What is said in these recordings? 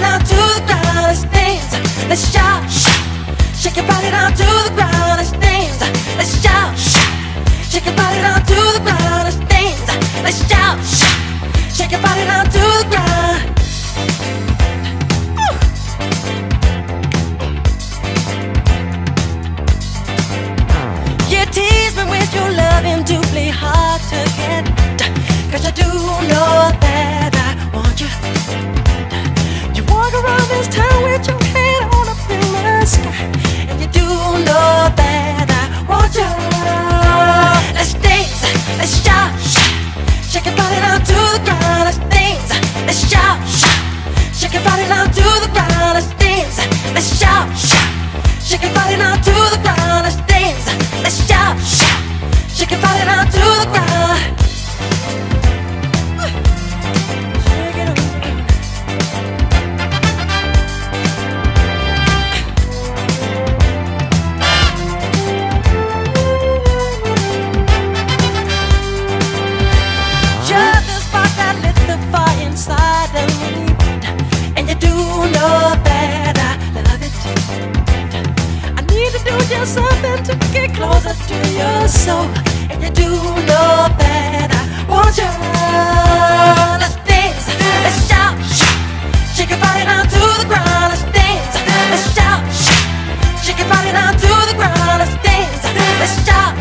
down to the ground, let's dance. Let's shout. Shake your body down to the ground, shout. Shake your body down to the ground, let's dance. Let's shout. Shake your body down to Let's shout. Shake your body down to the ground. Get closer to your soul, and you do know that I want you. Let's dance, let's shout, shake your body down to the ground. Let's dance, let's shout, shake your body down to the ground. Let's dance, let's shout,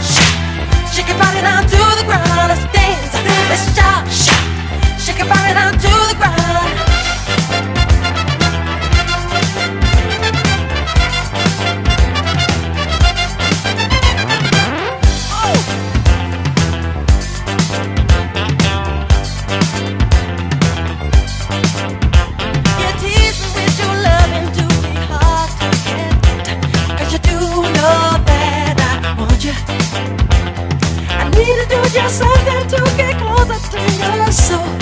just something to get closer to your soul.